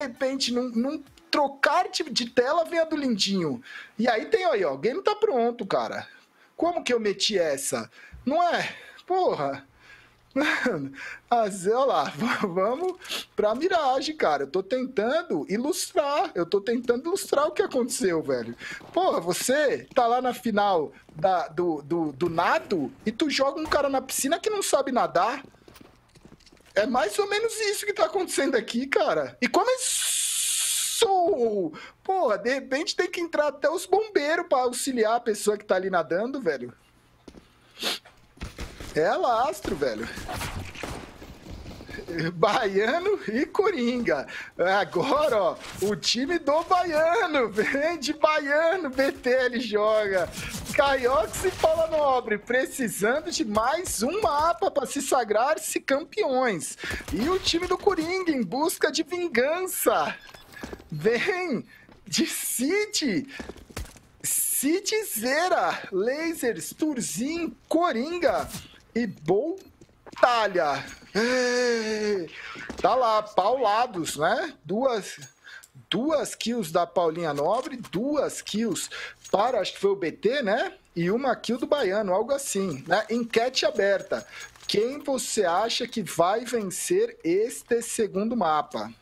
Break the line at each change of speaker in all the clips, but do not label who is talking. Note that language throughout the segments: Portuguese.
repente, num, num trocar de, de, tela, vem a do Lindinho. E aí tem aí, ó, o game tá pronto, cara. Como que eu meti essa? Não é? Porra. Mano, olha lá, vamos pra miragem, cara. Eu tô tentando ilustrar, eu tô tentando ilustrar o que aconteceu, velho. Porra, você tá lá na final da, do, do, do nado e tu joga um cara na piscina que não sabe nadar. É mais ou menos isso que tá acontecendo aqui, cara. E começou! Porra, de repente tem que entrar até os bombeiros para auxiliar a pessoa que tá ali nadando, velho. É lastro, velho. Baiano e Coringa. Agora, ó, o time do Baiano. Vem de Baiano, BT ele joga. Caiox e Paula Nobre precisando de mais um mapa para se sagrar-se campeões. E o time do Coringa em busca de vingança. Vem de City. Zera, Lasers, Turzin, Coringa e Boltalha. Tá lá, paulados, né? Duas, duas kills da Paulinha Nobre, duas kills para, acho que foi o BT, né? E uma kill do Baiano, algo assim, né? Enquete aberta. Quem você acha que vai vencer este segundo mapa?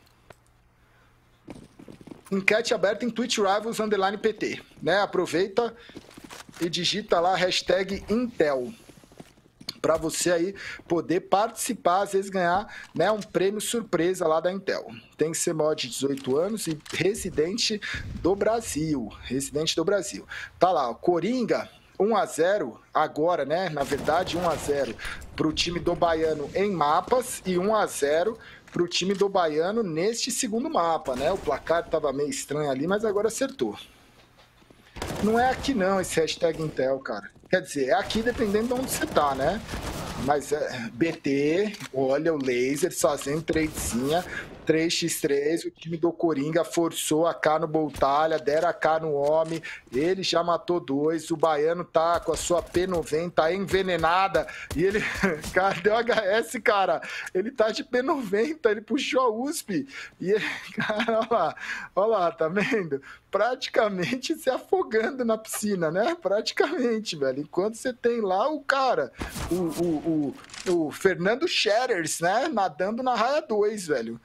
Enquete aberta em Twitch Rivals Underline PT, né? Aproveita e digita lá hashtag Intel para você aí poder participar, às vezes ganhar né, um prêmio surpresa lá da Intel. Tem que ser maior de 18 anos e residente do Brasil. Residente do Brasil. Tá lá, Coringa, 1 a 0 agora, né? Na verdade, 1 a 0 para o time do Baiano em mapas e 1 a 0 para o time do Baiano neste segundo mapa, né? O placar estava meio estranho ali, mas agora acertou. Não é aqui não esse hashtag Intel, cara. Quer dizer, é aqui dependendo de onde você tá, né? Mas é, BT, olha o laser fazendo tradezinha, 3x3, o time do Coringa forçou a K no Boltalha, deram a K no homem, ele já matou dois, o Baiano tá com a sua P90 tá envenenada, e ele, cara, deu HS, cara, ele tá de P90, ele puxou a USP, e ele, cara, olha lá, olha lá, tá vendo? Praticamente se afogando na piscina, né? Praticamente, velho. Enquanto você tem lá o cara, o, o, o, o Fernando Sherers, né? Nadando na raia 2, velho.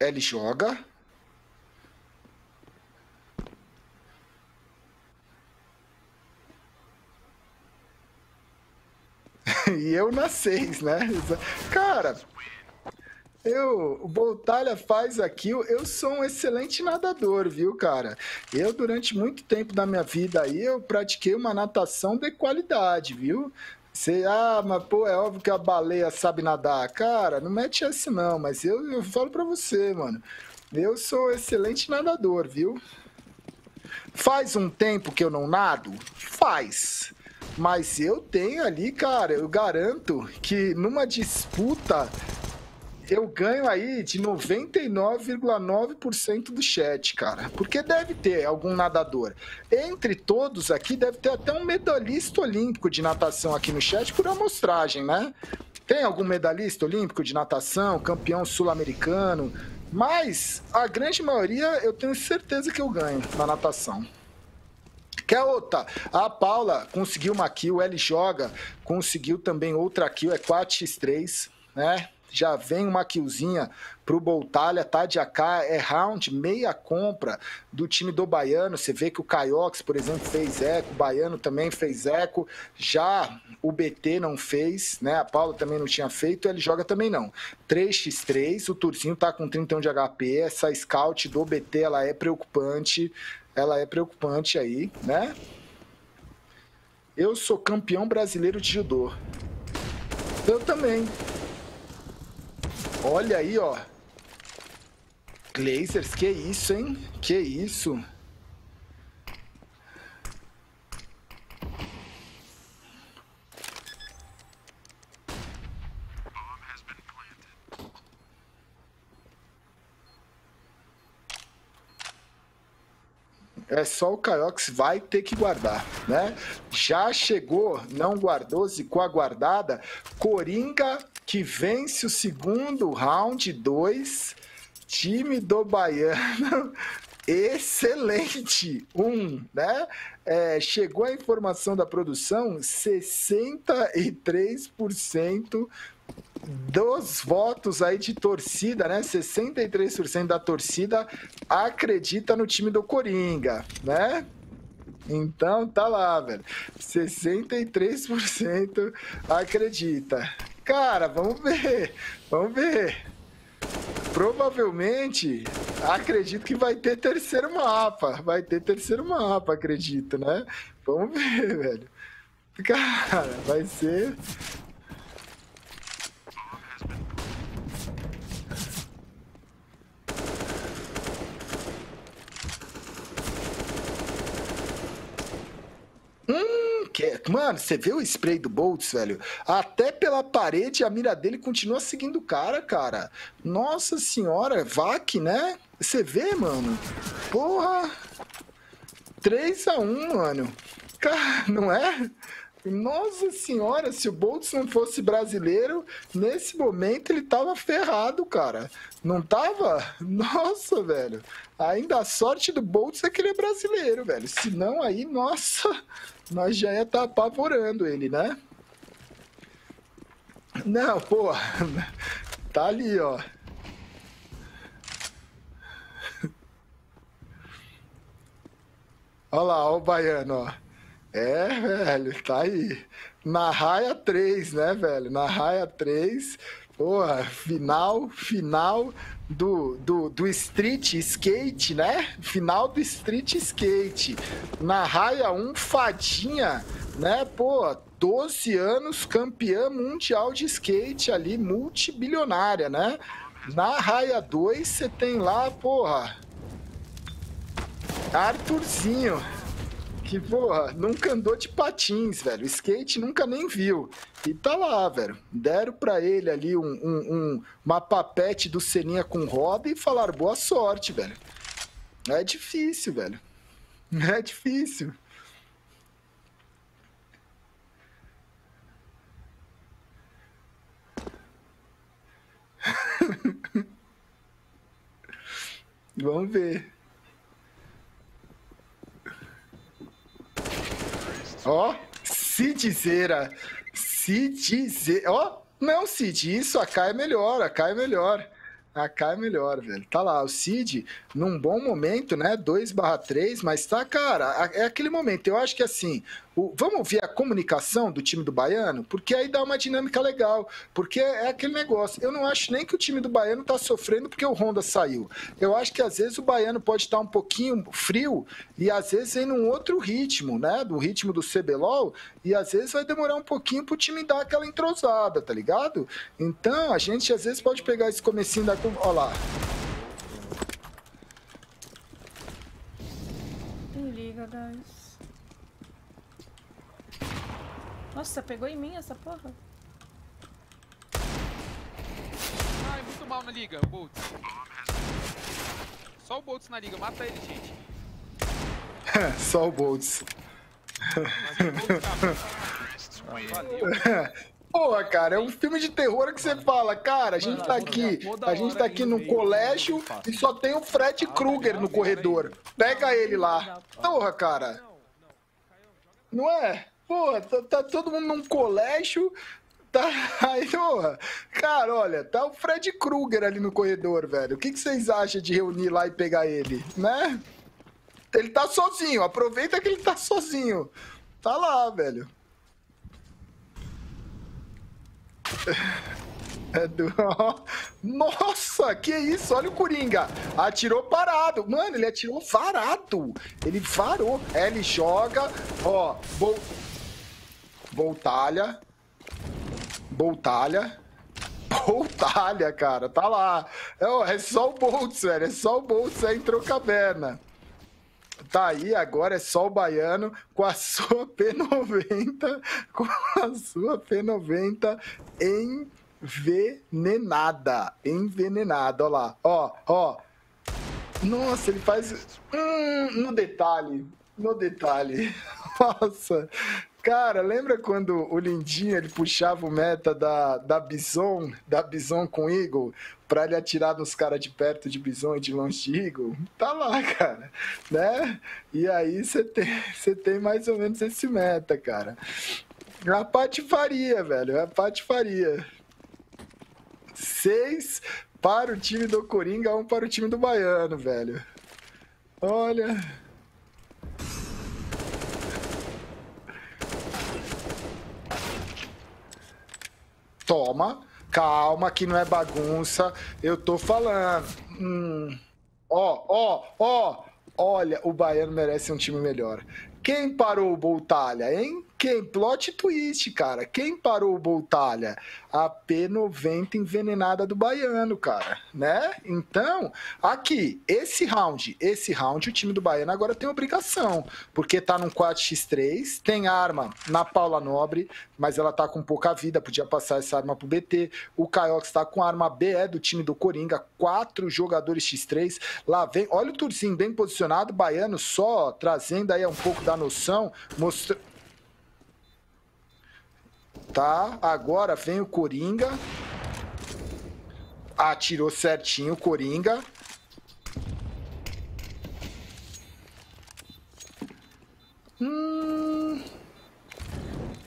Ele joga. e eu na 6, né? Cara, eu, o Boltalha faz aquilo, eu sou um excelente nadador, viu, cara? Eu, durante muito tempo da minha vida aí, eu pratiquei uma natação de qualidade, viu? Você, ah, mas pô, é óbvio que a baleia sabe nadar. Cara, não mete essa não, mas eu, eu falo pra você, mano. Eu sou excelente nadador, viu? Faz um tempo que eu não nado? Faz. Mas eu tenho ali, cara, eu garanto que numa disputa eu ganho aí de 99,9% do chat, cara. Porque deve ter algum nadador. Entre todos aqui, deve ter até um medalhista olímpico de natação aqui no chat por amostragem, né? Tem algum medalhista olímpico de natação, campeão sul-americano? Mas a grande maioria eu tenho certeza que eu ganho na natação. Quer outra? A Paula conseguiu uma kill, ele joga, conseguiu também outra kill, é 4x3, né? Já vem uma killzinha pro Boltalha, tá de AK, é round, meia compra do time do Baiano. Você vê que o Caiox, por exemplo, fez eco, o Baiano também fez eco, já o BT não fez, né? A Paula também não tinha feito, ele joga também não. 3x3, o Turcinho tá com 31 de HP, essa scout do BT, ela é preocupante, ela é preocupante aí, né? Eu sou campeão brasileiro de judô. Eu também. Olha aí, ó. Glazers, que isso, hein? Que isso? é só o Caiox vai ter que guardar, né? Já chegou, não guardou, zicou a guardada. Coringa que vence o segundo round 2. Time do Baiano excelente. Um, né? É, chegou a informação da produção: 63% dos votos aí de torcida, né? 63% da torcida acredita no time do Coringa, né? Então tá lá, velho. 63% acredita. Cara, vamos ver. Vamos ver. Provavelmente, acredito que vai ter terceiro mapa. Vai ter terceiro mapa, acredito, né? Vamos ver, velho. Cara, vai ser Hum, que... Mano, você vê o spray do Boltz, velho? Até pela parede a mira dele continua seguindo o cara, cara. Nossa senhora, VAC, né? Você vê, mano? Porra! 3 a 1 mano. Cara, não é? Nossa senhora, se o Boltz não fosse brasileiro, nesse momento ele tava ferrado, cara. Não tava? Nossa, velho. Ainda a sorte do Boltz é que ele é brasileiro, velho. Senão aí, nossa, nós já ia estar tá apavorando ele, né? Não, pô, tá ali, ó. Olha lá, ó o baiano, ó. É, velho, tá aí. Na raia 3, né, velho? Na raia 3. Porra, final, final do, do, do street skate, né? Final do street skate. Na raia 1, fadinha, né? Pô, 12 anos campeã mundial de skate ali, multibilionária, né? Na raia 2, você tem lá, porra, Arthurzinho que, porra, nunca andou de patins, velho. Skate nunca nem viu. E tá lá, velho. Deram pra ele ali um, um, um, uma papete do Seninha com roda e falaram boa sorte, velho. É difícil, velho. É difícil. Vamos ver. Ó, Cidzeira. Cidzeira. Ó, não, Cid, isso, a K é melhor, a K é melhor. A K é melhor, velho. Tá lá, o Cid, num bom momento, né? 2 barra 3, mas tá, cara, é aquele momento. Eu acho que assim, o, vamos ver a comunicação do time do Baiano, porque aí dá uma dinâmica legal. Porque é aquele negócio. Eu não acho nem que o time do Baiano tá sofrendo porque o Honda saiu. Eu acho que às vezes o Baiano pode estar um pouquinho frio e às vezes em um outro ritmo, né? Do ritmo do CBLOL, e às vezes vai demorar um pouquinho pro time dar aquela entrosada, tá ligado? Então a gente às vezes pode pegar esse comecinho da. Olha lá.
Liga, guys. Nossa, pegou em mim essa porra.
Ai, muito mal na liga, o Boltz. Só o Boltz na liga, mata ele, gente.
Só o Boltz. Valeu. Porra, cara, é um filme de terror que você fala, cara, a gente tá aqui, a gente tá aqui no colégio e só tem o Fred Krueger no corredor. Pega ele lá. Porra, cara. Não é? Pô, tá, tá todo mundo num colégio, Tá, aí, porra, cara, olha, tá o Fred Krueger ali no corredor, velho. O que, que vocês acham de reunir lá e pegar ele, né? Ele tá sozinho, aproveita que ele tá sozinho. Tá lá, velho. É do... Nossa, que isso? Olha o Coringa. Atirou parado. Mano, ele atirou varado. Ele varou. É, ele joga. Ó, bom. Boltalha. Boltalha. Boltalha, cara. Tá lá. É, é só o Boltz, velho. É só o Boltz aí entrou caverna. Tá aí, agora é só o baiano com a sua P90. Com a sua P90 envenenada. Envenenada, ó lá. Ó, ó. Nossa, ele faz. Hum, no detalhe. No detalhe. Nossa. Cara, lembra quando o Lindinho ele puxava o meta da, da Bison, da Bison com Eagle, pra ele atirar nos caras de perto de Bison e de longe de Eagle? Tá lá, cara. Né? E aí você tem, tem mais ou menos esse meta, cara. A patifaria, velho. A patifaria. Seis para o time do Coringa, um para o time do Baiano, velho. Olha. Toma, calma, que não é bagunça. Eu tô falando. Hum. Ó, ó, ó. Olha, o Baiano merece um time melhor. Quem parou o Boltalha, hein? Quem? Plot twist, cara. Quem parou o Boltalha? A P90 envenenada do Baiano, cara, né? Então, aqui, esse round, esse round, o time do Baiano agora tem obrigação, porque tá num 4x3, tem arma na Paula Nobre, mas ela tá com pouca vida, podia passar essa arma pro BT. O Caiox tá com arma BE do time do Coringa, quatro jogadores X3. Lá vem, olha o Turcinho bem posicionado, Baiano só trazendo aí um pouco da noção, mostrando Tá, agora vem o Coringa. Atirou certinho o Coringa. Hum.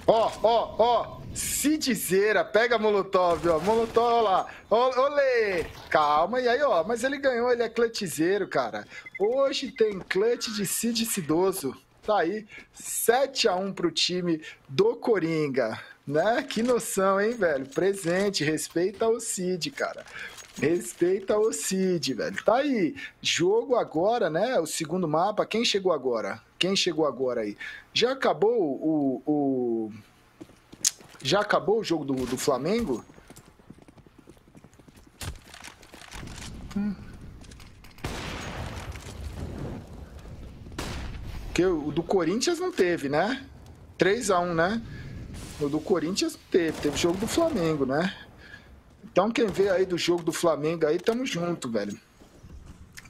Ó, ó, ó. Cidizeira, pega Molotov, ó. Molotov, ó lá. Olê! Calma, e aí, ó. Mas ele ganhou, ele é clutchzeiro, cara. Hoje tem clutch de Cid Cidoso. Tá aí, 7 a 1 pro time do Coringa. Né? Que noção, hein, velho? Presente, respeita o Cid, cara. Respeita o Cid, velho. Tá aí. Jogo agora, né? O segundo mapa. Quem chegou agora? Quem chegou agora aí? Já acabou o. o... Já acabou o jogo do, do Flamengo? Hum. Porque o do Corinthians não teve, né? 3 a 1 né? O do Corinthians teve, teve jogo do Flamengo, né? Então quem vê aí do jogo do Flamengo aí, tamo junto, velho.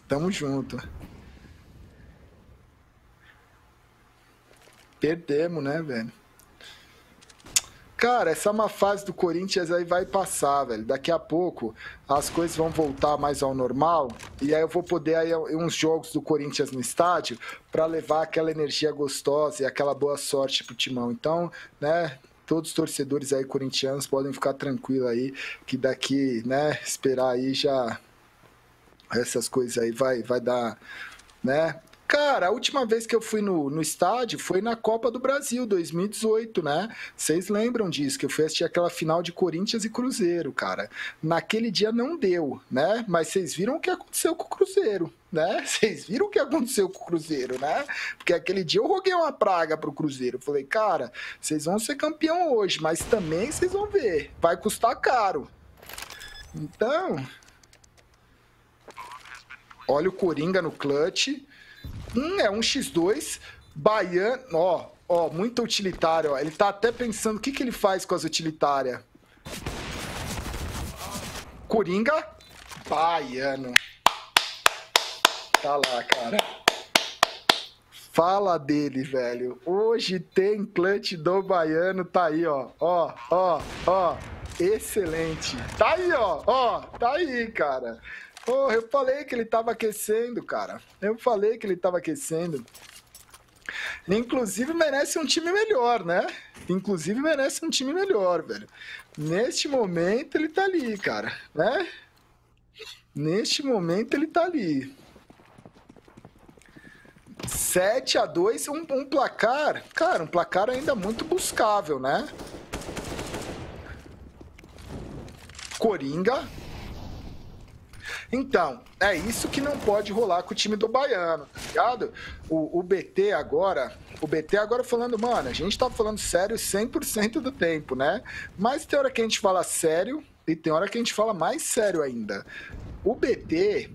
Tamo junto. Perdemos, né, velho? Cara, essa é uma fase do Corinthians aí vai passar, velho. Daqui a pouco as coisas vão voltar mais ao normal e aí eu vou poder aí uns jogos do Corinthians no estádio para levar aquela energia gostosa e aquela boa sorte pro timão. Então, né, todos os torcedores aí corintianos podem ficar tranquilos aí que daqui, né, esperar aí já essas coisas aí vai vai dar, né, Cara, a última vez que eu fui no, no estádio foi na Copa do Brasil, 2018, né? Vocês lembram disso, que eu fui assistir aquela final de Corinthians e Cruzeiro, cara. Naquele dia não deu, né? Mas vocês viram o que aconteceu com o Cruzeiro, né? Vocês viram o que aconteceu com o Cruzeiro, né? Porque aquele dia eu roguei uma praga pro Cruzeiro. falei, cara, vocês vão ser campeão hoje, mas também vocês vão ver, vai custar caro. Então, olha o Coringa no clutch. Hum, é um X2, baiano, ó, ó, muito utilitário, ó. Ele tá até pensando o que, que ele faz com as utilitárias. Coringa, baiano. Tá lá, cara. Fala dele, velho. Hoje tem clutch do baiano, tá aí, ó. Ó, ó, ó. Excelente. Tá aí, ó. Ó, tá aí, cara. Porra, eu falei que ele tava aquecendo, cara. Eu falei que ele tava aquecendo. Inclusive merece um time melhor, né? Inclusive merece um time melhor, velho. Neste momento ele tá ali, cara, né? Neste momento ele tá ali. 7 a 2 um, um placar, cara, um placar ainda muito buscável, né? Coringa então, é isso que não pode rolar com o time do Baiano, tá ligado? O, o BT agora, o BT agora falando, mano, a gente tá falando sério 100% do tempo, né? Mas tem hora que a gente fala sério e tem hora que a gente fala mais sério ainda. O BT,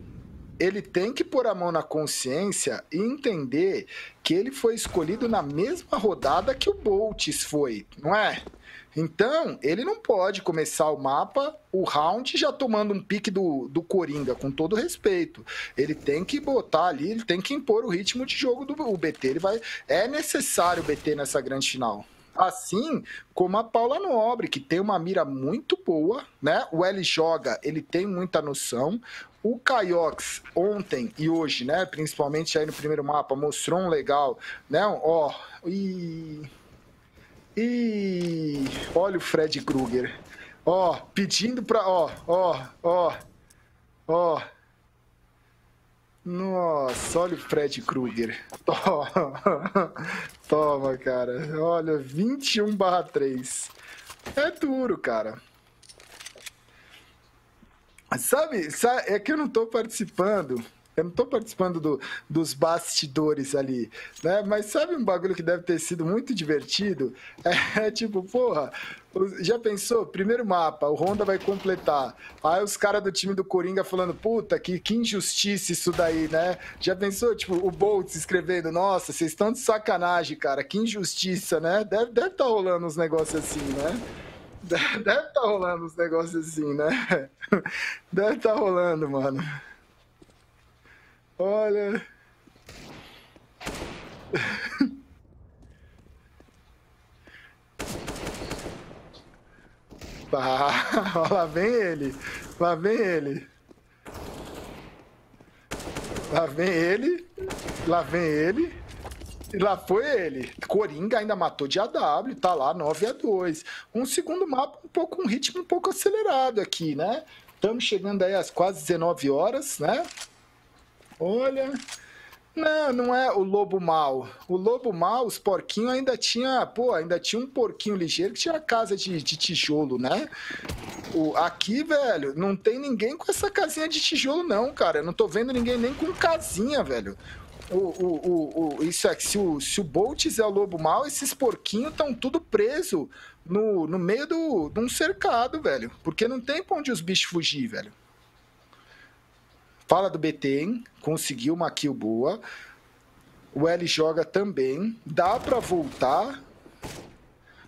ele tem que pôr a mão na consciência e entender que ele foi escolhido na mesma rodada que o Boltz foi, não é? Então, ele não pode começar o mapa, o round, já tomando um pique do, do Coringa, com todo respeito. Ele tem que botar ali, ele tem que impor o ritmo de jogo do o BT. Ele vai. É necessário o BT nessa grande final. Assim como a Paula Nobre, que tem uma mira muito boa, né? O L joga, ele tem muita noção. O Caiox ontem e hoje, né? Principalmente aí no primeiro mapa, mostrou um legal, né? Ó, e e olha o Fred Krueger. Ó, pedindo pra. Ó, ó, ó. Ó. Nossa, olha o Fred Krueger. Toma, Toma cara. Olha, 21 barra 3. É duro, cara. Sabe, é que eu não tô participando eu não tô participando do, dos bastidores ali, né? Mas sabe um bagulho que deve ter sido muito divertido? É, é tipo, porra, já pensou? Primeiro mapa, o Honda vai completar. Aí os caras do time do Coringa falando, puta, que, que injustiça isso daí, né? Já pensou? Tipo, o Boltz escrevendo, nossa, vocês estão de sacanagem, cara, que injustiça, né? Deve estar deve tá rolando uns negócios assim, né? Deve estar tá rolando uns negócios assim, né? Deve estar tá rolando, mano. Olha. Ah, lá vem ele. Lá vem ele. Lá vem ele. Lá vem ele. E lá foi ele. Coringa ainda matou de AW, tá lá 9 a 2. Um segundo mapa um pouco um ritmo um pouco acelerado aqui, né? Estamos chegando aí às quase 19 horas, né? Olha. Não, não é o lobo mal. O lobo mal, os porquinhos ainda tinha, pô, ainda tinha um porquinho ligeiro que tinha casa de, de tijolo, né? O, aqui, velho, não tem ninguém com essa casinha de tijolo, não, cara. Eu não tô vendo ninguém nem com casinha, velho. O, o, o, o, isso é se o, se o Boltz é o lobo mal, esses porquinhos estão tudo preso no, no meio do, de um cercado, velho. Porque não tem pra onde os bichos fugir, velho. Fala do hein? Conseguiu uma kill boa. O L joga também. Dá pra voltar.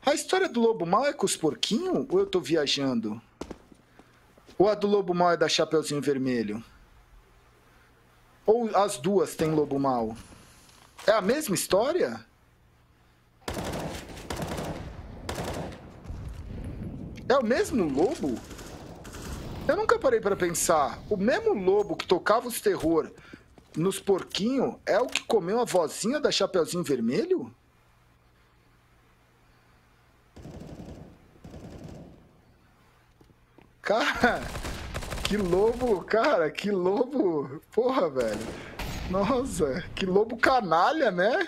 A história do Lobo Mal é com os porquinhos? Ou eu tô viajando? Ou a do Lobo Mal é da Chapeuzinho Vermelho? Ou as duas têm Lobo Mal? É a mesma história? É o mesmo lobo? Eu nunca parei para pensar. O mesmo lobo que tocava os terror nos porquinhos é o que comeu a vozinha da Chapeuzinho Vermelho? Cara, que lobo, cara, que lobo. Porra, velho. Nossa, que lobo canalha, né?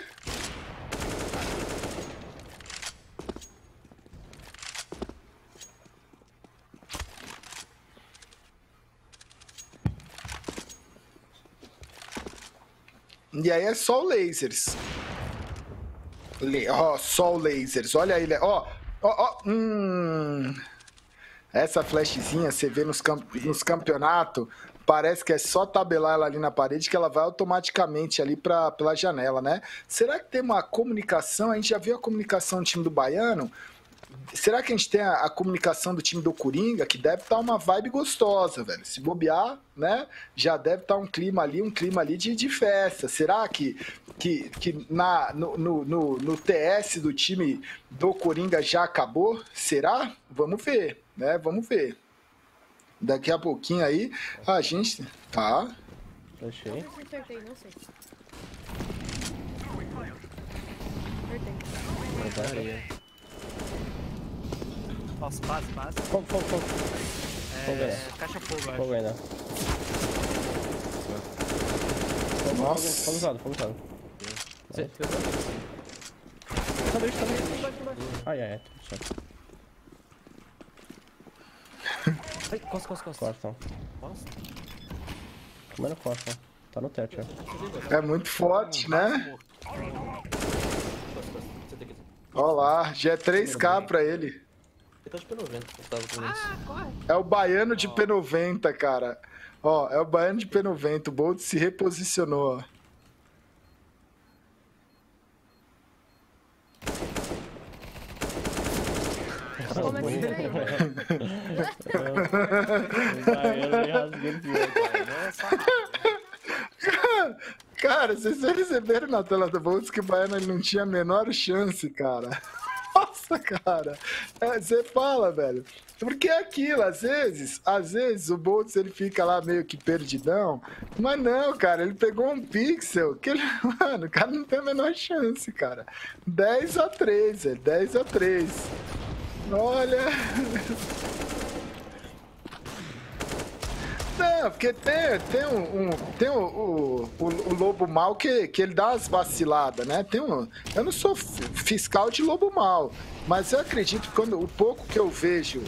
E aí é só o lasers. Ó, oh, só o lasers. Olha aí, ó. Ó, ó. Hum. Essa flashzinha você vê nos, camp nos campeonatos, parece que é só tabelar ela ali na parede que ela vai automaticamente ali pra, pela janela, né? Será que tem uma comunicação? A gente já viu a comunicação do time do Baiano, será que a gente tem a, a, comunicação do time do Coringa, que deve estar tá uma vibe gostosa, velho? Se bobear, né? Já deve estar tá um clima ali, um clima ali de, de festa. Será que, que, que na, no, no, no, no TS do time do Coringa já acabou? Será? Vamos ver, né? Vamos ver. Daqui a pouquinho aí, a gente. Tá.
Achei.
Acertei, não sei.
Acertei.
Nossa, base, base.
Fogo, fogo, fogo.
É, caixa fogo, acho.
Fogo ainda. Fogo,
Nossa.
Fogo usado, fogo usado. Você... Cadê isso também? Ai, ai, ai. Certo.
Ai, costa, costa, costa.
Costa.
Costa.
Comendo costa. Tá no teto, ó.
É muito forte, né? Olha lá, já é 3K pra ele.
Tá de P90, Gustavo, pelo menos.
É o baiano de P90, cara. Ó, é o baiano de P90. O Bolt se reposicionou. ó.
Como é que.
Cara,
vocês perceberam na tela do Boltz que o Baiano ele não tinha a menor chance, cara. Nossa, cara. É, Você fala, velho. Porque é aquilo, às vezes, às vezes o Boltz ele fica lá meio que perdidão, mas não, cara, ele pegou um pixel que ele, mano, o cara não tem a menor chance, cara. 10 a 3, é 10 a 3. Olha. Não, porque tem, tem um, um- tem o, o, o- o lobo mal que, que ele dá as vaciladas, né? Tem um, eu não sou fi- fiscal de lobo mal, mas eu acredito que quando o pouco que eu vejo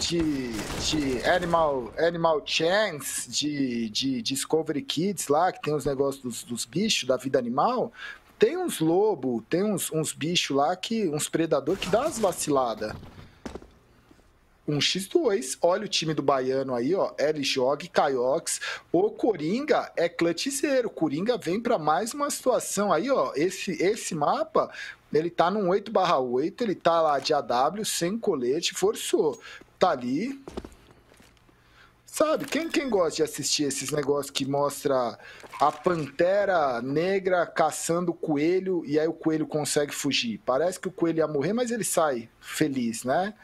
de, de Animal, Animal Chance, de, de Discovery Kids lá, que tem os negócios dos, dos bichos, da vida animal, tem uns lobos, tem uns, uns bichos lá, que uns predador que dá as vaciladas. Um x2, olha o time do Baiano aí, ó. L Jog, Caiox. O Coringa é clutchzeiro. O Coringa vem para mais uma situação aí, ó. Esse, esse mapa, ele tá num 8/8, ele tá lá de AW, sem colete, forçou. Tá ali. Sabe, quem, quem gosta de assistir esses negócios que mostra a pantera negra caçando o coelho e aí o coelho consegue fugir? Parece que o coelho ia morrer, mas ele sai feliz, né?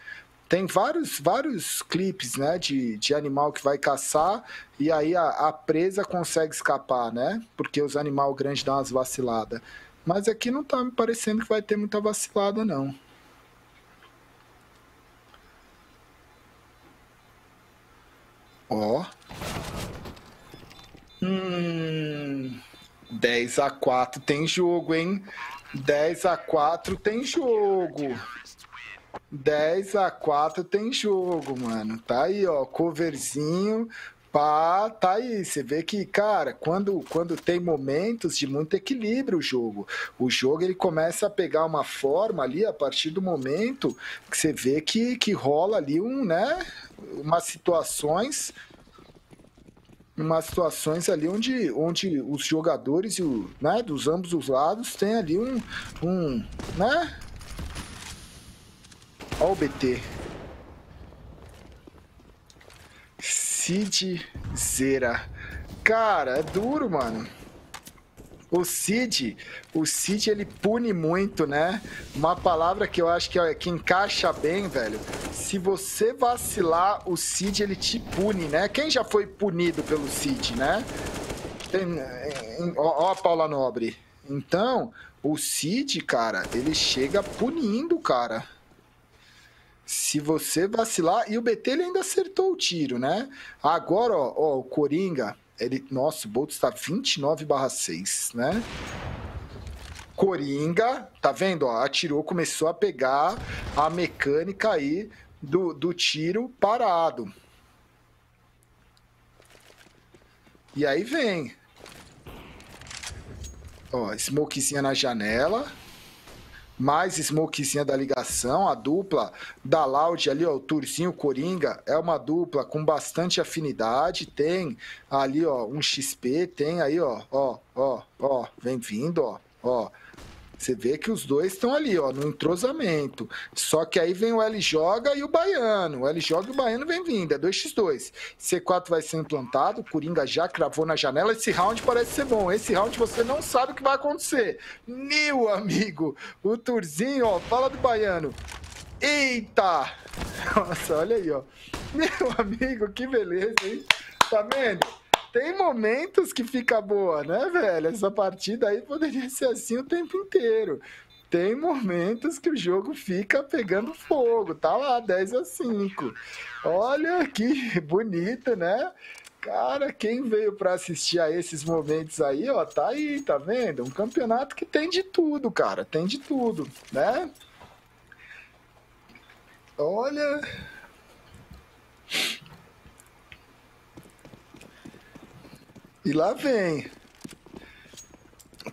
Tem vários, vários clipes, né, de, de animal que vai caçar e aí a, a presa consegue escapar, né? Porque os animais grandes dão umas vaciladas. Mas aqui não tá me parecendo que vai ter muita vacilada, não. Ó. Hum. 10 a 4 tem jogo, hein? 10 a 4 tem jogo. 10 a 4 tem jogo, mano. Tá aí, ó, coverzinho. Pá, tá aí. Você vê que, cara, quando, quando tem momentos de muito equilíbrio o jogo, o jogo ele começa a pegar uma forma ali a partir do momento que você vê que, que rola ali um, né, umas situações umas situações ali onde, onde os jogadores e o, né, dos ambos os lados tem ali um, um né? Ó o BT. Cid Zera. Cara, é duro, mano. O Cid, o Cid ele pune muito, né? Uma palavra que eu acho que, que encaixa bem, velho. Se você vacilar, o Cid ele te pune, né? Quem já foi punido pelo Cid, né? Tem, em- ó, ó a Paula Nobre. Então, o Cid, cara, ele chega punindo, cara. Se você vacilar, e o BT ele ainda acertou o tiro, né? Agora, ó, ó, o Coringa, ele, nossa, o Bolt está 29/6, né? Coringa, tá vendo? Ó, atirou, começou a pegar a mecânica aí do, do tiro parado. E aí vem. Ó, smokezinha na janela. Mais smokezinha da ligação. A dupla da Loud ali, ó, o Turzinho Coringa, é uma dupla com bastante afinidade. Tem ali, ó, um XP. Tem aí, ó, ó, ó, ó, vem vindo, ó, ó. Você vê que os dois estão ali, ó, no entrosamento. Só que aí vem o L joga e o Baiano. O L joga e o Baiano vem vindo. É 2x2. C4 vai ser implantado. O Coringa já cravou na janela. Esse round parece ser bom. Esse round você não sabe o que vai acontecer. Meu amigo, o Turzinho, ó, fala do Baiano. Eita! Nossa, olha aí, ó. Meu amigo, que beleza, hein? Tá vendo? Tem momentos que fica boa, né, velho? Essa partida aí poderia ser assim o tempo inteiro. Tem momentos que o jogo fica pegando fogo. Tá lá, 10 a 5. Olha que bonito, né? Cara, quem veio para assistir a esses momentos aí, ó, tá aí, tá vendo? Um campeonato que tem de tudo, cara, tem de tudo, né? Olha. E lá vem.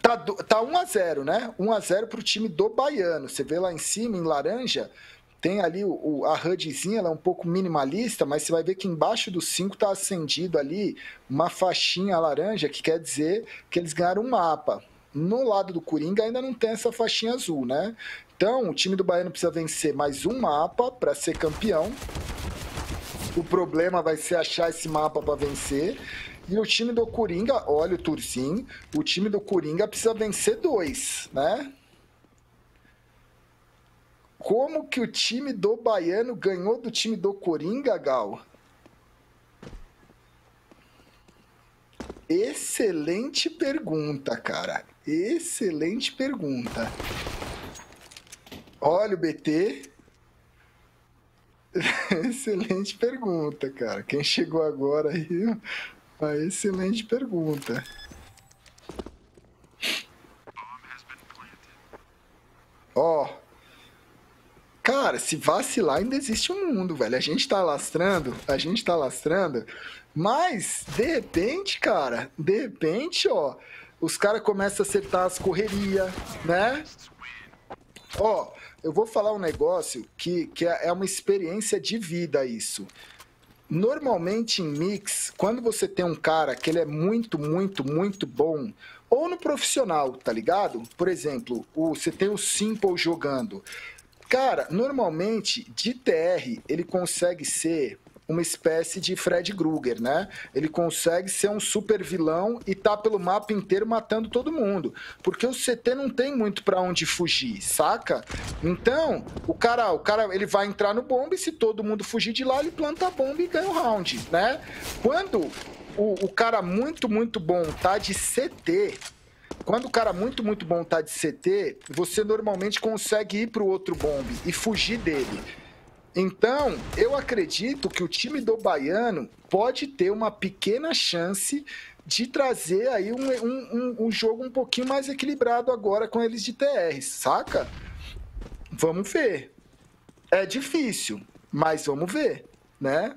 Tá, tá 1x0, né? 1x0 pro time do Baiano. Você vê lá em cima, em laranja, tem ali o, o, a HUDzinha, ela é um pouco minimalista, mas você vai ver que embaixo do 5 tá acendido ali uma faixinha laranja, que quer dizer que eles ganharam um mapa. No lado do Coringa ainda não tem essa faixinha azul, né? Então o time do Baiano precisa vencer mais um mapa para ser campeão. O problema vai ser achar esse mapa para vencer. E o time do Coringa, olha o Turcim, o time do Coringa precisa vencer dois, né? Como que o time do Baiano ganhou do time do Coringa, Gal? Excelente pergunta, cara. Excelente pergunta. Olha o BT. Excelente pergunta, cara. Quem chegou agora aí uma excelente pergunta. Ó. Oh. Cara, se vacilar ainda existe um mundo, velho. A gente tá lastrando, a gente tá lastrando, mas de repente, cara, de repente, ó, os caras começam a acertar as correrias, né? Ó, eu vou falar um negócio que, que é, é uma experiência de vida isso. Normalmente em mix, quando você tem um cara que ele é muito, muito, muito bom, ou no profissional, tá ligado? Por exemplo, o, você tem o Simple jogando. Cara, normalmente de TR ele consegue ser uma espécie de Fred Krueger, né? Ele consegue ser um super vilão e tá pelo mapa inteiro matando todo mundo, porque o CT não tem muito para onde fugir, saca? Então, o cara, o cara, ele vai entrar no bomba e se todo mundo fugir de lá, ele planta a bomba e ganha o round, né? Quando o, o cara muito, muito bom tá de CT, quando o cara muito, muito bom tá de CT, você normalmente consegue ir pro outro bombe e fugir dele. Então, eu acredito que o time do Baiano pode ter uma pequena chance de trazer aí um, um, um, um jogo um pouquinho mais equilibrado agora com eles de TR, saca? Vamos ver. É difícil, mas vamos ver, né?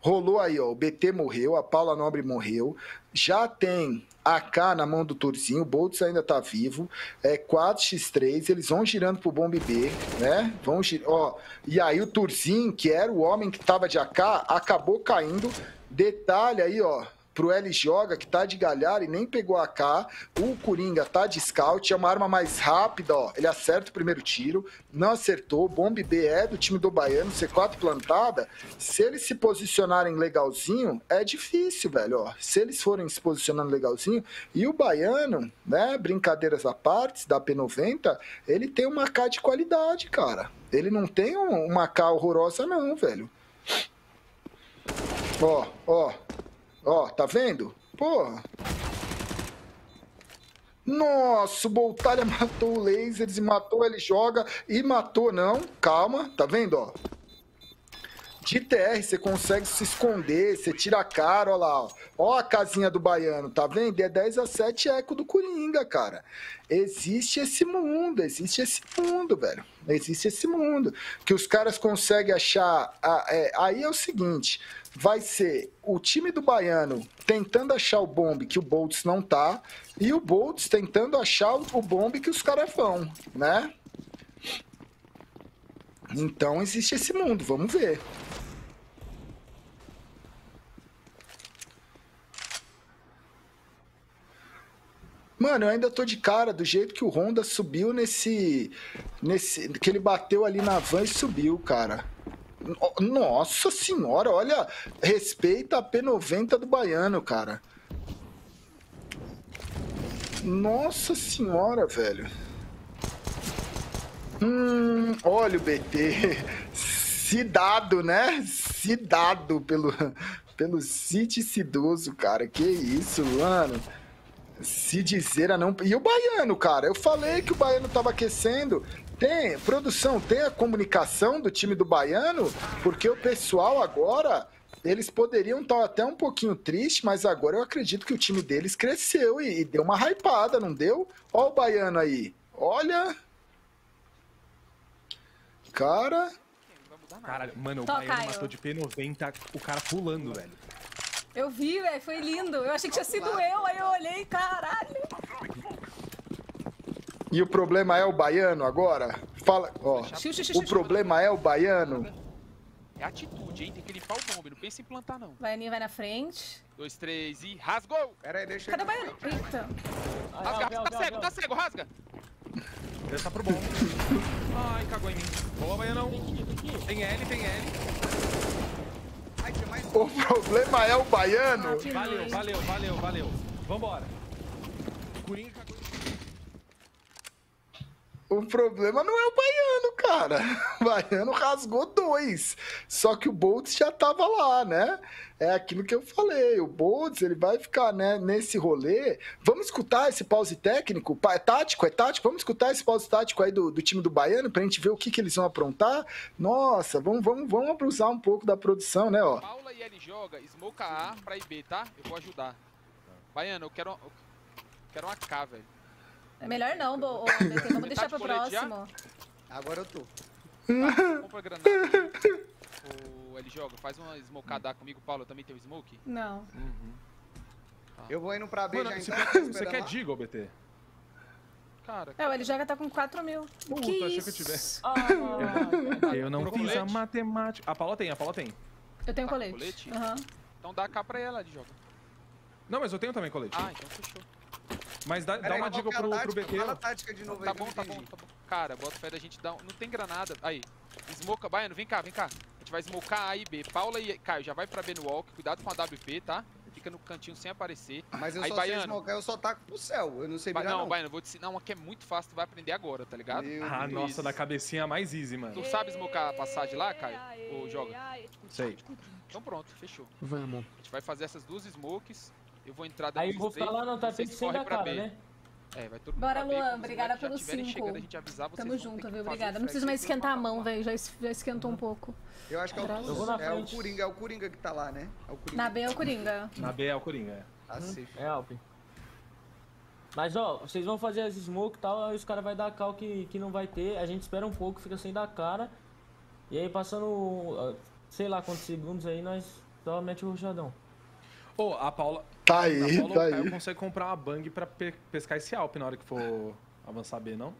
Rolou aí, ó. O BT morreu, a Paula Nobre morreu. Já tem AK na mão do Turzinho, o Boltz ainda tá vivo. É 4x3, eles vão girando pro bomb B, né? Vão girando, Ó, e aí o Turzinho, que era o homem que tava de AK, acabou caindo. Detalhe aí, ó, pro Elis Joga, que tá de galhar e nem pegou a K. O Coringa tá de scout, é uma arma mais rápida, ó. Ele acerta o primeiro tiro, não acertou. Bomb B é do time do Baiano, C4 plantada. Se eles se posicionarem legalzinho, é difícil, velho, ó. Se eles forem se posicionando legalzinho. E o Baiano, né, brincadeiras à parte, da P90, ele tem uma K de qualidade, cara. Ele não tem uma K horrorosa, não, velho. Ó, ó, Ó, tá vendo? Porra. Nossa, o Boltalha matou o Lasers e matou, ele joga e matou, não. Calma, tá vendo, ó? de TR, você consegue se esconder, você tira a cara, olha lá, ó. ó a casinha do baiano, tá vendo? É 10 a 7 eco do Coringa, cara. Existe esse mundo, existe esse mundo, velho. Existe esse mundo. Que os caras conseguem achar. É, aí é o seguinte: vai ser o time do baiano tentando achar o bombe que o Boltz não tá, e o Boltz tentando achar o bombe que os caras vão, né? Então existe esse mundo, vamos ver. Mano, eu ainda tô de cara do jeito que o Honda subiu nesse. nesse que ele bateu ali na van e subiu, cara. Nossa senhora, olha, respeita a P90 do baiano, cara. Nossa senhora, velho. Hum, olha o BT. Se dado, né? Se dado pelo, pelo City Cidoso, cara. Que isso, mano. Se dizer a não. E o baiano, cara. Eu falei que o baiano tava aquecendo. Tem produção, tem a comunicação do time do baiano, porque o pessoal agora. Eles poderiam estar até um pouquinho triste, mas agora eu acredito que o time deles cresceu e, e deu uma hypada, não deu? Ó o baiano aí. Olha. Cara.
Caralho, mano, o Baiano matou de P90 o cara pulando, velho.
Eu vi, velho, foi lindo. Eu achei que tinha sido eu, aí eu olhei, caralho.
E o problema é o baiano agora? Fala, ó.
Xiu, xiu, xiu,
o problema é o baiano?
É atitude, hein? Tem que limpar o bombe, não pensa em plantar, não.
Baianinho vai na frente.
Dois, três e rasgou!
Pera aí, deixa eu.
Cadê o baiano? Eita.
Rasga, rasga, tá cego, tá cego, rasga!
Ele tá pro bom. Ai, cagou em mim. Boa, baianão. Tem L, tem L.
O problema é o baiano?
Valeu, valeu, valeu, valeu. Vambora. Coringa
O problema não é o baiano, cara. O baiano rasgou dois. Só que o Boltz já tava lá, né? É aquilo que eu falei. O Boltz, ele vai ficar né, nesse rolê. Vamos escutar esse pause técnico? É tático? É tático? Vamos escutar esse pause tático aí do, do time do baiano pra gente ver o que, que eles vão aprontar? Nossa, vamos, vamos, vamos abusar um pouco da produção, né? Ó.
Paula e ele joga, smoke A pra IB, tá? Eu vou ajudar. Baiano, eu quero, eu quero uma K, velho.
É melhor não, bo- ô, BT. Vamos deixar pro próximo.
Agora eu tô.
Tá, compra granada. Ô, ele joga, faz uma smokada comigo, Paulo. Eu também tenho smoke?
Não.
Eu vou indo pra B
Mano,
já
você
então.
você
esperando
quer. Deagle, BT?
Cara,
É, o ele joga tá com 4 mil.
Puta,
que
achei que eu
isso?
tivesse.
Ah,
Eu não fiz a matemática. A Paula tem, a Paula tem.
Eu tenho
Tá
colete.
colete?
Aham.
então dá K pra ela, ele joga.
Não, mas eu tenho também colete.
Ah, então fechou.
Mas dá, dá
aí,
uma dica
é
pro, pro
tática?
BT.
Fala a tática de novo
Tá
aí
bom, tá bom, tá bom. Cara, bota fé da gente dar um... Não tem granada. Aí, smoka, Baiano, vem cá, vem cá. A gente vai smocar A e B. Paula e Caio, já vai pra B no walk. Cuidado com a WP, tá? Fica no cantinho sem aparecer.
Mas eu
Aí,
só
Baiano.
sei smocar, eu só taco pro céu. Eu não sei
Ba-
virar
não,
não.
Baiano, eu vou te ensinar uma que é muito fácil, tu vai aprender agora, tá ligado?
Meu
Ah,
Deus.
nossa, da cabecinha mais easy, mano.
Tu sabe smocar a passagem lá, Caio? Ou joga?
Sei.
Então pronto, fechou.
Vamos.
A gente vai fazer essas duas smokes. Eu vou entrar dando
Aí eu vou ficar lá no tapete sem dar cara, né?
É, vai todo mundo
Bora,
B,
Luan, obrigada pelos
tiverem
cinco.
chegando, a gente avisar, vocês
Tamo
vão ter
junto, viu? Obrigada. Não preciso mais esquentar a mão, velho. Já, es- já esquentou um pouco.
Eu acho que é
Atrás.
Eu vou
o,
na
é o
frente.
Coringa, é o Coringa que tá lá, né? É o Coringa.
Na B é o Coringa.
Na B é o Coringa. é.
Tá safe.
É, Alp. Mas ó, vocês vão fazer as smoke e tal, aí os caras vão dar cal que, que não vai ter, a gente espera um pouco, fica sem dar cara. E aí passando, ah, sei lá quantos segundos aí, nós só mete o roxadão.
Ô, a Paula.
Tá
a
aí,
Paula
tá aí.
consegue comprar uma bang pra pe- pescar esse Alp na hora que for avançar B, não?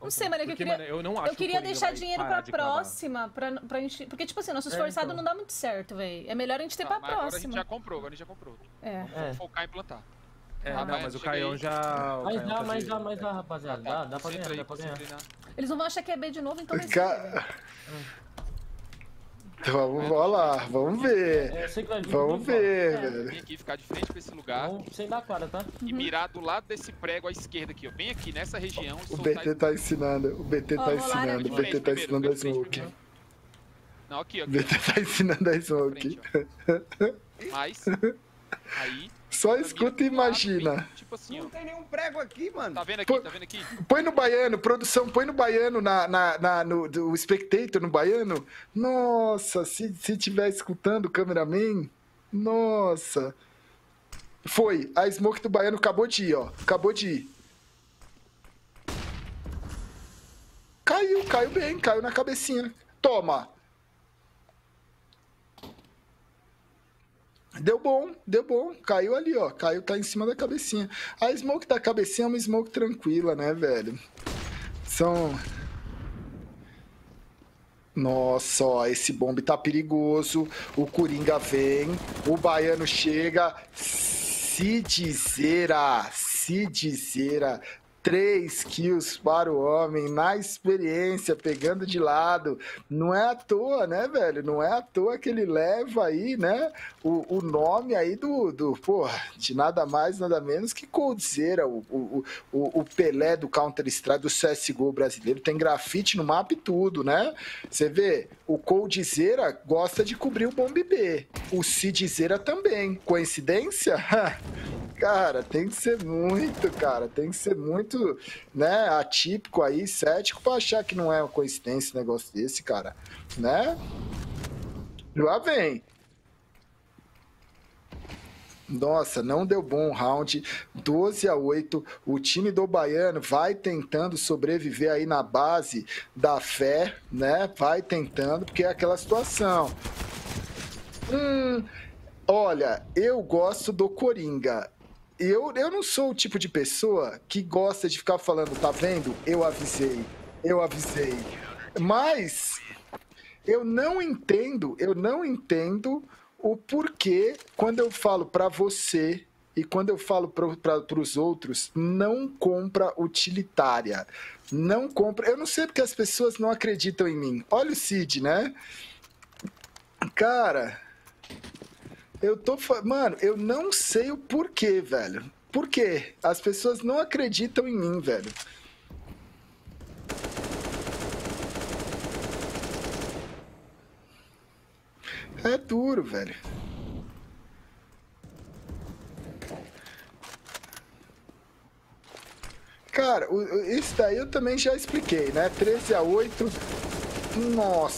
Não sei, mano, é que eu queria...
mano, eu não acho
Eu queria deixar dinheiro pra
de
próxima, pra, pra gente... Porque, tipo assim, nosso
É,
esforçado
então.
não dá muito certo, velho. É melhor a gente ter
Tá,
pra
mas agora a gente
próxima.
já comprou, agora a gente já comprou.
É.
É.
Vamos focar em plantar.
É,
Ah,
não, mas o Caião já. o
Mas
Caião
dá,
tá
mas dá, mas dá, rapaziada. Dá, dá pra ganhar, dá pra ganhar.
na-
Eles não vão achar que é B de novo, então vai ser.
Ca- Vamos, vamos lá, vamos ver.
É,
Vamos ver,
É.
velho.
Vem aqui, ficar de frente pra esse lugar.
Vamos sem dar cara, tá?
E mirar do lado desse prego à esquerda aqui, ó. Bem aqui, nessa região.
O BT tá ensinando, o BT tá ensinando,
aqui.
o BT tá
Frente
ensinando a smoke.
Não, aqui, ó.
O BT tá ensinando a smoke.
Mais. Aí.
Só escuta e
lado,
imagina.
bem, Tipo assim, ó.
Não tem nenhum prego aqui, mano.
Tá vendo aqui?
Pô.
Tá vendo aqui?
Põe no baiano, produção, põe no baiano, na, na, na- no do spectator no baiano. Nossa, se, se tiver escutando o cameraman, nossa. Foi, a smoke do baiano acabou de ir, ó. Acabou de ir. Caiu, caiu bem, caiu na cabecinha. Toma. Deu bom, deu bom. Caiu ali, ó. Caiu, tá em cima da cabecinha. A smoke da cabecinha é uma smoke tranquila, né, velho? São. Nossa, ó, esse bombe tá perigoso. O Coringa vem. O baiano chega. Se dizera, se dizera. Três kills para o homem na experiência, pegando de lado. Não é à toa, né, velho? Não é à toa que ele leva aí, né? O, o nome aí do, do, pô, de nada mais, nada menos que Coldzera, o, o, o, o Pelé do Counter-Strike, do CSGO brasileiro. Tem grafite no mapa e tudo, né? Você vê, o Coldzera gosta de cobrir o Bomb B. O Cidzera também. Coincidência? Cara, tem que ser muito, cara, tem que ser muito, né, atípico aí, cético pra achar que não é uma coincidência um negócio desse, cara, né? Lá vem. Nossa, não deu bom o round. 12 a 8. O time do Baiano vai tentando sobreviver aí na base da fé, né? Vai tentando, porque é aquela situação. Hum, olha, eu gosto do Coringa. Eu, eu não sou o tipo de pessoa que gosta de ficar falando, tá vendo? Eu avisei, eu avisei. Mas eu não entendo, eu não entendo o porquê quando eu falo para você e quando eu falo para os outros, não compra utilitária. Não compra. Eu não sei porque as pessoas não acreditam em mim. Olha o Cid, né? Cara, eu tô. Mano, eu não sei o porquê, velho. Por quê? As pessoas não acreditam em mim, velho. É duro, velho. Cara, isso daí eu também já expliquei, né? 13 a 8. Nossa.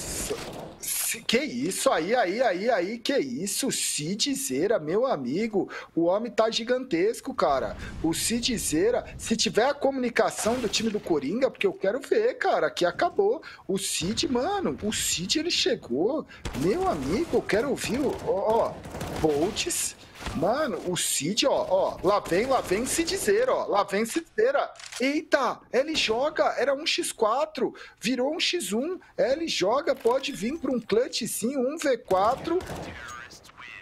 Que isso aí, aí, aí, aí, que isso? Cid Zera, meu amigo, o homem tá gigantesco, cara. O Cid Zera, se tiver a comunicação do time do Coringa, porque eu quero ver, cara, que acabou. O Cid, mano, o Cid ele chegou. Meu amigo, eu quero ouvir, ó, ó Bolts Mano, o Cid, ó, ó, lá vem, lá vem Cidizeira, ó, lá vem Cidizeira. Eita, ele joga, era um x4, virou um x1, ele joga, pode vir para um clutch sim, um v4.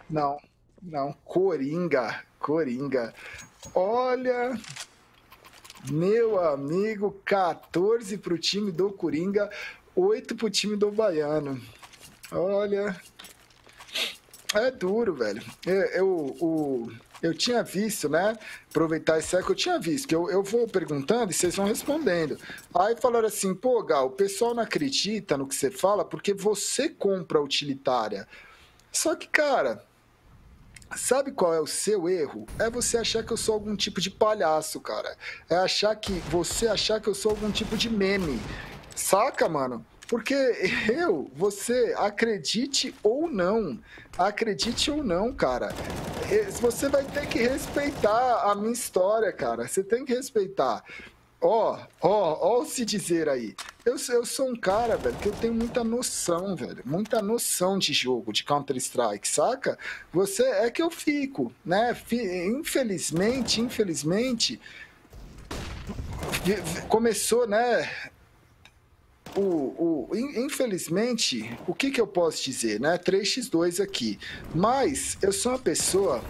Não, não, Coringa, Coringa. Olha, meu amigo, 14 pro time do Coringa, 8 pro time do Baiano. Olha, é duro, velho. Eu, eu, o, eu tinha visto, né? Aproveitar esse eco, eu tinha visto, que eu, eu vou perguntando e vocês vão respondendo. Aí falaram assim, pô, Gal, o pessoal não acredita no que você fala porque você compra utilitária. Só que, cara, Sabe qual é o seu erro? É você achar que eu sou algum tipo de palhaço, cara. É achar que você achar que eu sou algum tipo de meme. Saca, mano? Porque eu, você, acredite ou não, acredite ou não, cara, você vai ter que respeitar a minha história, cara. Você tem que respeitar. Ó, ó, ó se dizer aí. Eu, eu sou um cara, velho, que eu tenho muita noção, velho. Muita noção de jogo, de Counter-Strike, saca? Você é que eu fico, né? Infelizmente, infelizmente, começou, né? O, o, infelizmente, o que, que eu posso dizer, né? 3x2 aqui. Mas eu sou uma pessoa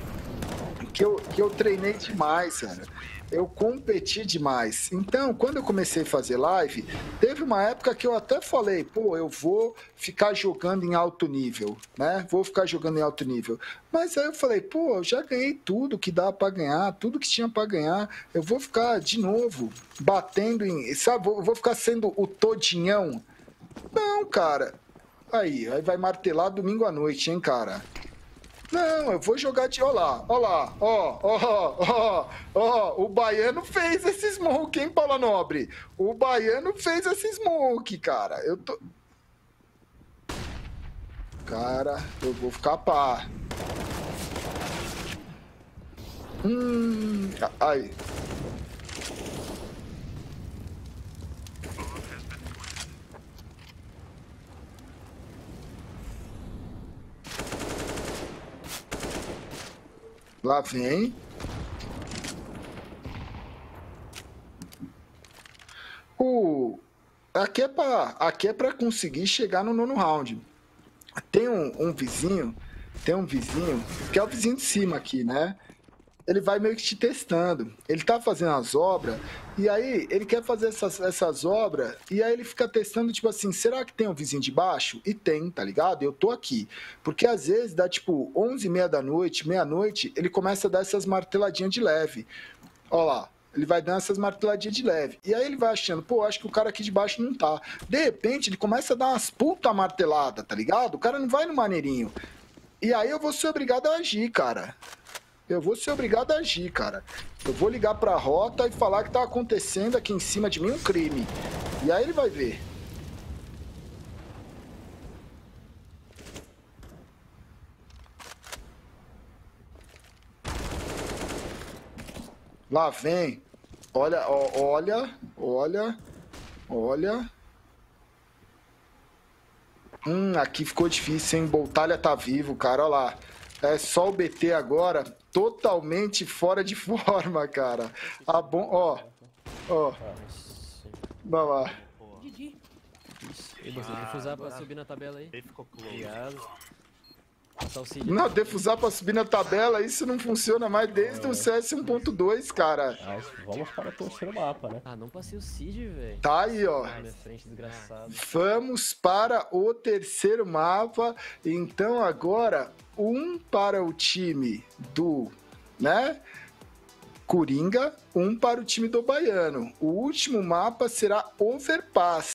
que eu, que eu treinei demais, cara eu competi demais. Então, quando eu comecei a fazer live, teve uma época que eu até falei, pô, eu vou ficar jogando em alto nível, né? Vou ficar jogando em alto nível. Mas aí eu falei, pô, eu já ganhei tudo que dá para ganhar, tudo que tinha para ganhar. Eu vou ficar de novo batendo em, sabe, vou, vou ficar sendo o todinhão. Não, cara. Aí, aí vai martelar domingo à noite, hein, cara? Não, eu vou jogar de. Olha lá, olha lá, ó, ó, ó, ó, o baiano fez esse smoke, hein, Paula Nobre? O baiano fez esse smoke, cara. Eu tô. Cara, eu vou ficar pá. Hum. Aí. Lá vem. O... Aqui é para aqui é para conseguir chegar no nono round. Tem um, um vizinho, tem um vizinho, que é o vizinho de cima aqui, né? Ele vai meio que te testando. Ele tá fazendo as obras, e aí ele quer fazer essas, essas obras, e aí ele fica testando, tipo assim, será que tem um vizinho de baixo? E tem, tá ligado? Eu tô aqui. Porque às vezes dá tipo 11 e meia da noite, meia-noite, ele começa a dar essas marteladinhas de leve. Ó lá, ele vai dando essas marteladinhas de leve. E aí ele vai achando, pô, acho que o cara aqui de baixo não tá. De repente, ele começa a dar umas puta martelada, tá ligado? O cara não vai no maneirinho. E aí eu vou ser obrigado a agir, cara eu vou ser obrigado a agir, cara. Eu vou ligar pra rota e falar que tá acontecendo aqui em cima de mim um crime. E aí ele vai ver. Lá vem. Olha, olha, olha, olha. Hum, aqui ficou difícil, hein? Boltalha tá vivo, cara, olha lá. É só o BT agora, totalmente fora de forma, cara. A bom, ó, ó, vai lá.
E você defusar pra subir na tabela aí.
Ele ficou close.
Obrigado. Passar o Cid.
Não, defusar pra subir na tabela, isso não funciona mais desde o CS 1.2, cara.
Mas vamos para o terceiro mapa, né?
Ah, não passei o Cid, velho.
Tá aí, ó.
Minha frente, desgraçado.
Vamos para o terceiro mapa. Então agora um para o time do, né? Coringa, um para o time do Baiano. O último mapa será Overpass.